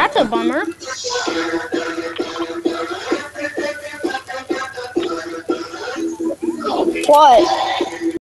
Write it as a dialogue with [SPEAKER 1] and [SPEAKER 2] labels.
[SPEAKER 1] That's a bummer.
[SPEAKER 2] What?